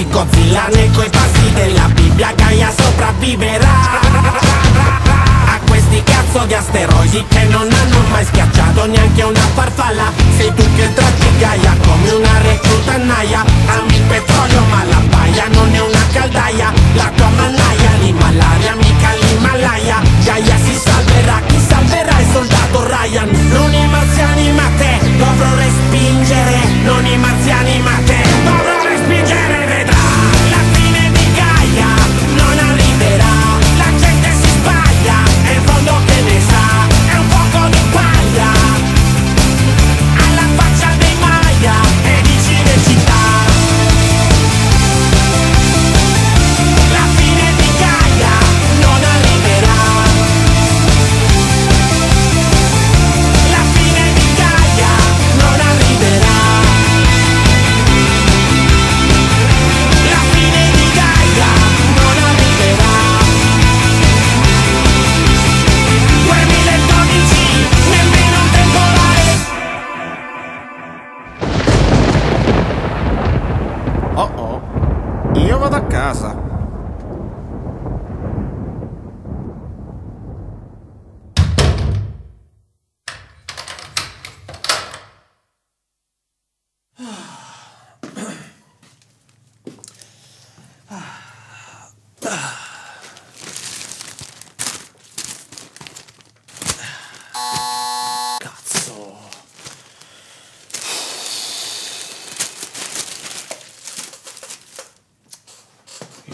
così Godzilla nei coi passi della Bibbia Gaia sopravviverà. A questi cazzo di asteroidi che non ha problema da casa.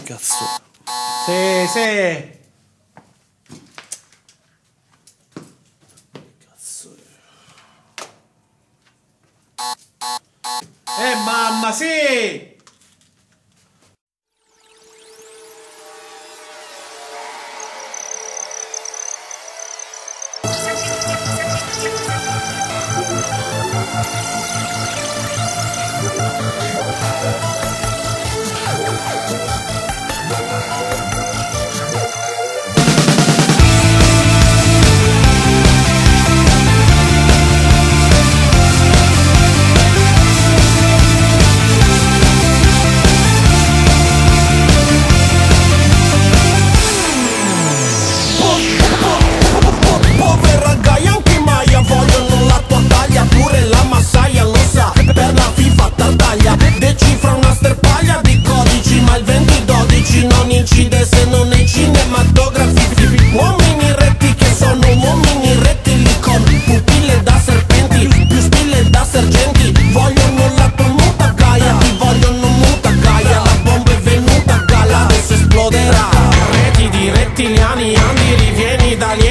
Cazzo. Sì, sì. Cazzo. Eh mamma, sì! dici non incide se non è cinematografi. Uomini retti che sono uomini rettili con pupille da serpenti Più spille da sergenti. Vogliono la tua muta gaia Ti vogliono muta gaia La bomba è venuta a galla Adesso esploderà. Reti di rettiliani Andi rivieni italiani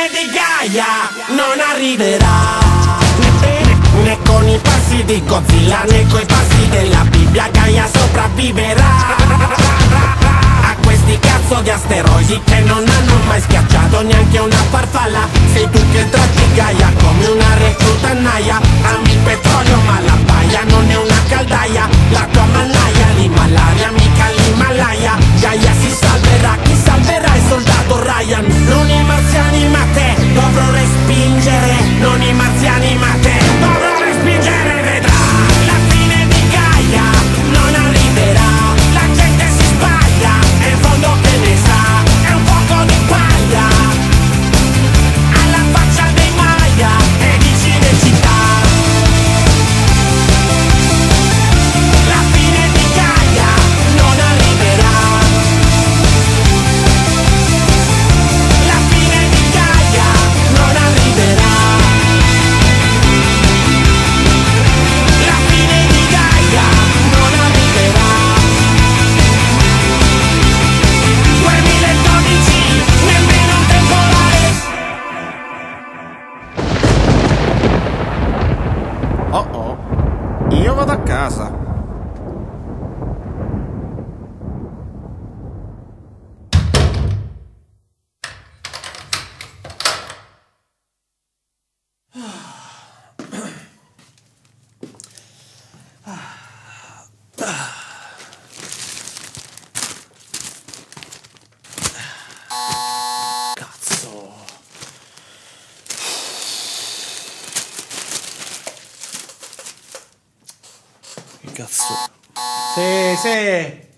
fine di Gaia non arriverà. Né con i passi di Godzilla né coi passi della Bibbia Gaia sopravviverà. A questi cazzo di asteroidi che non hanno mai schiacciato neanche una farfalla. Sei tu che tratti Gaia con Cazzo. Sì, sì.